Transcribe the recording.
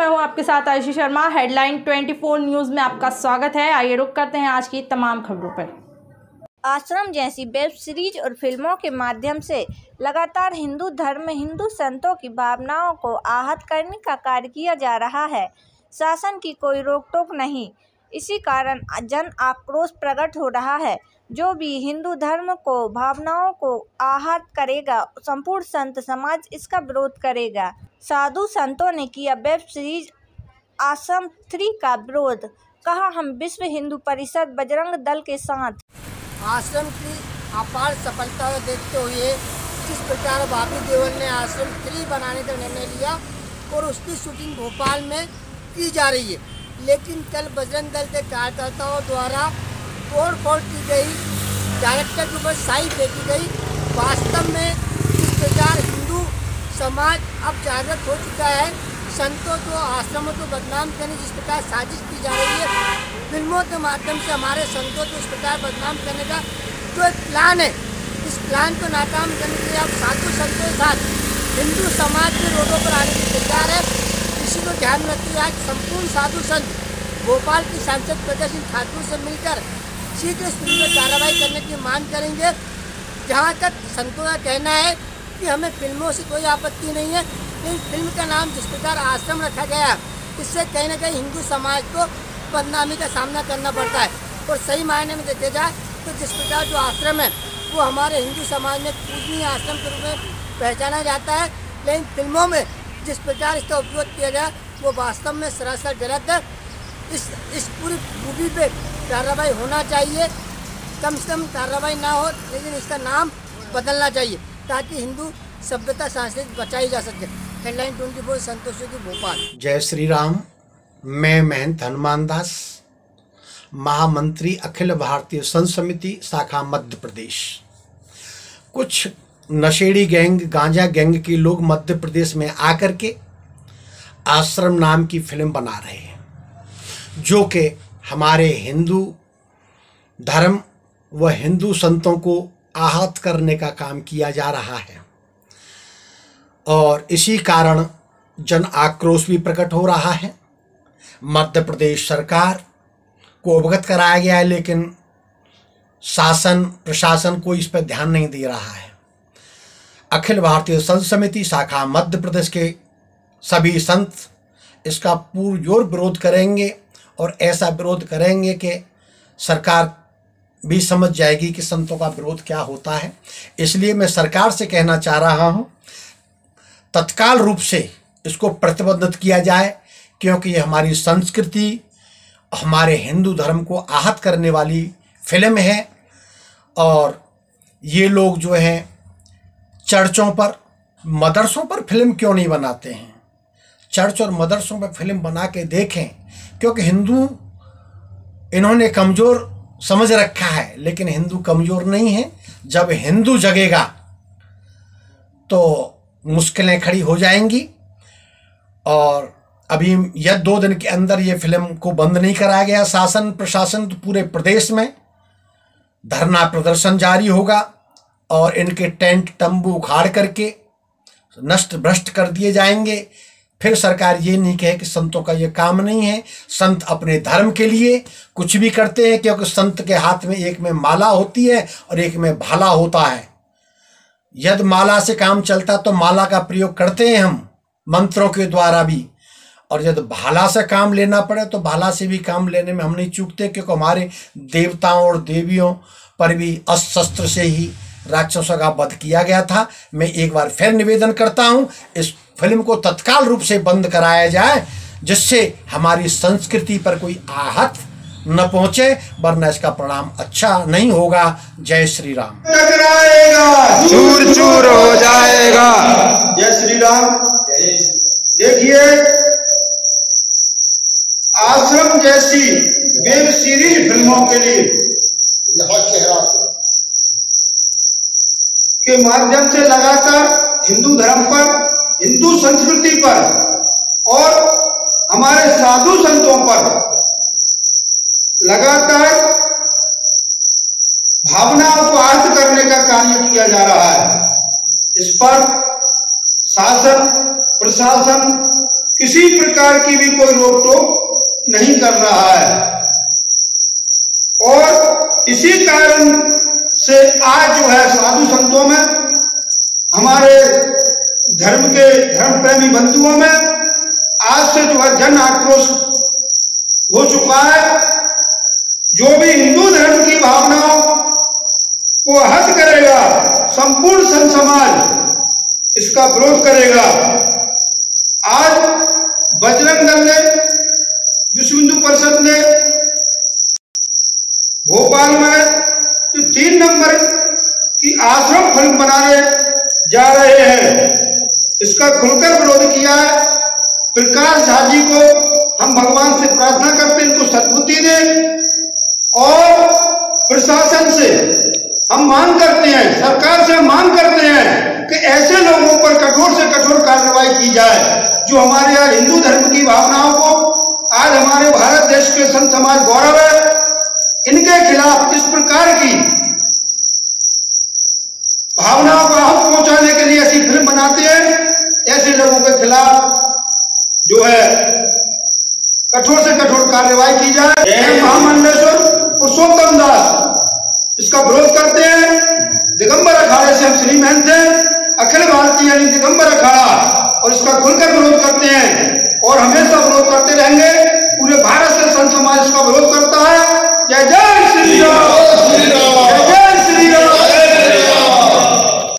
मैं हूँ आपके साथ आयुषी शर्मा। हेडलाइन 24 न्यूज़ में आपका स्वागत है। आइए रुक करते हैं आज की तमाम खबरों पर। आश्रम जैसी वेब सीरीज़ और फ़िल्मों के माध्यम से लगातार हिंदू धर्म में हिंदू संतों की भावनाओं को आहत करने का कार्य किया जा रहा है। शासन की कोई रोक टोक नहीं। इसी कारण जन आक्रोश प्रकट हो रहा है। जो भी हिंदू धर्म को, भावनाओं को आहत करेगा, संपूर्ण संत समाज इसका विरोध करेगा। साधु संतों ने किया वेब सीरीज़ आश्रम थ्री का विरोध। कहा, हम विश्व हिंदू परिषद बजरंग दल के साथ। आश्रम की अपार सफलता देखते हुए जिस प्रकार बाबी देवल ने आश्रम थ्री बनाने का निर्णय लिया और उसकी शूटिंग भोपाल में की जा रही है। लेकिन कल बजरंग दल के कार्यकर्ताओं द्वारा तोड़ फोड़ की गई डायरेक्टर के ऊपर साई फेंकी गई। वास्तव में इस प्रकार हिंदू समाज अब जागृत हो चुका है। संतों को, आश्रमों को बदनाम करने जिस प्रकार साजिश की जा रही है। फ़िल्मों के माध्यम से हमारे संतों को इस प्रकार बदनाम करने का जो एक प्लान है, इस प्लान को नाकाम करने के लिए अब साधु संतों के साथ हिंदू समाज के रोडों पर आने की तैयार है। ध्यान में रखते आज संपूर्ण साधु संत भोपाल की सांसद प्रजा सिंह ठाकुर से मिलकर शीघ्र फ़िल्म में कार्रवाई करने की मांग करेंगे। जहाँ तक संतों का कहना है कि हमें फ़िल्मों से कोई आपत्ति नहीं है, लेकिन फ़िल्म का नाम जिस प्रकार आश्रम रखा गया इससे कहीं ना कहीं हिंदू समाज को बदनामी का सामना करना पड़ता है। और सही मायने में देखे जाए तो जिस प्रकार जो आश्रम है, वो हमारे हिंदू समाज में पूजनीय आश्रम के रूप में पहचाना जाता है। लेकिन फ़िल्मों में जिस प्रकार इसका उपयोग किया गया वो वास्तव में सरासर गलत है। इस इस पूरी मूवी पे कार्रवाई होना चाहिए। कम से कम कार्रवाई ना हो, लेकिन इसका नाम बदलना चाहिए, ताकि हिंदू सभ्यता संस्कृति बचाई जा सके। हेडलाइन ट्वेंटी फोर संतोष की भोपाल। जय श्री राम मैं महंत हनुमान दास, महामंत्री अखिल भारतीय संत समिति, शाखा मध्य प्रदेश। कुछ नशेड़ी गैंग, गांजा गैंग के लोग मध्य प्रदेश में आकर के आश्रम नाम की फ़िल्म बना रहे हैं, जो कि हमारे हिंदू धर्म व हिंदू संतों को आहत करने का काम किया जा रहा है। और इसी कारण जन आक्रोश भी प्रकट हो रहा है। मध्य प्रदेश सरकार को अवगत कराया गया है, लेकिन शासन, प्रशासन को इस पर ध्यान नहीं दे रहा है। अखिल भारतीय संत समिति शाखा मध्य प्रदेश के सभी संत इसका पुरजोर विरोध करेंगे और ऐसा विरोध करेंगे कि सरकार भी समझ जाएगी कि संतों का विरोध क्या होता है। इसलिए मैं सरकार से कहना चाह रहा हूँ, तत्काल रूप से इसको प्रतिबंधित किया जाए, क्योंकि ये हमारी संस्कृति, हमारे हिंदू धर्म को आहत करने वाली फ़िल्म है और ये लोग जो हैं, चर्चों पर, मदरसों पर फ़िल्म क्यों नहीं बनाते हैं? चर्च और मदरसों पर फ़िल्म बना के देखें, क्योंकि हिंदू इन्होंने कमज़ोर समझ रखा है, लेकिन हिंदू कमज़ोर नहीं है। जब हिंदू जगेगा तो मुश्किलें खड़ी हो जाएँगी। और अभी यह दो दिन के अंदर ये फ़िल्म को बंद नहीं कराया गया। शासन, प्रशासन तो पूरे प्रदेश में धरना प्रदर्शन जारी होगा और इनके टेंट तंबू उखाड़ करके नष्ट भ्रष्ट कर दिए जाएँगे। फिर सरकार ये नहीं कहे कि संतों का ये काम नहीं है, संत अपने धर्म के लिए कुछ भी करते हैं, क्योंकि संत के हाथ में एक में माला होती है और एक में भाला होता है। यदि माला से काम चलता तो माला का प्रयोग करते हैं हम, मंत्रों के द्वारा भी। और यदि भाला से काम लेना पड़े तो भाला से भी काम लेने में हम नहीं चूकते, क्योंकि हमारे देवताओं और देवियों पर भी अस्त्र से ही राक्षसों का वध किया गया था। मैं एक बार फिर निवेदन करता हूँ इस फ़िल्म को तत्काल रूप से बंद कराया जाए जिससे हमारी संस्कृति पर कोई आहत न पहुँचे वरना इसका परिणाम अच्छा नहीं होगा। जय श्री राम। टकराएगा चूर चूर हो जाएगा। जय श्री राम। देखिए आश्रम जैसी वेब सीरीज़ फ़िल्मों के लिए के माध्यम से लगातार हिंदू धर्म पर, हिंदू संस्कृति पर और हमारे साधु संतों पर लगातार भावनाओं को अर्थ करने का कार्य किया जा रहा है। इस पर शासन, प्रशासन किसी प्रकार की भी कोई रोक टोक नहीं कर रहा है। और इसी कारण से आज जो है साधु संतों में, हमारे धर्म के धर्म प्रेमी बंधुओं में, आज से जो है जन आक्रोश हो चुका है। जो भी हिंदू धर्म की भावनाओं को हत करेगा, संपूर्ण संत समाज इसका विरोध करेगा। आज बजरंग दल ने, विश्व हिंदू परिषद ने, भोपाल में नंबर की आश्रम फ़िल्म बनाने जा रहे हैं। इसका खुलकर विरोध किया है। प्रकाश झा जी को हम भगवान से प्रार्थना करते इनको सद्बुद्धि दें और प्रशासन से हम मांग करते हैं, सरकार से मांग करते हैं कि ऐसे लोगों पर कठोर से कठोर कार्रवाई की जाए, जो हमारे यहाँ हिंदू धर्म की भावनाओं को आज हमारे भारत देश के संत समाज गौरव है। इनके खिलाफ इस प्रकार की भावनाओं को हम पहुँचाने के लिए ऐसी फ़िल्म बनाते हैं। ऐसे लोगों के खिलाफ जो है कठोर से कठोर कार्रवाई की जाए। महामंडलेश्वर पुरुषोत्तम दास इसका विरोध करते हैं। दिगंबर अखाड़े से हम श्री महंत हैं। अखिल भारतीय यानी दिगंबर अखाड़ा और इसका खुलकर विरोध करते हैं और हमेशा विरोध करते रहेंगे। पूरे भारत से संत समाज इसका विरोध करता है। जय जय।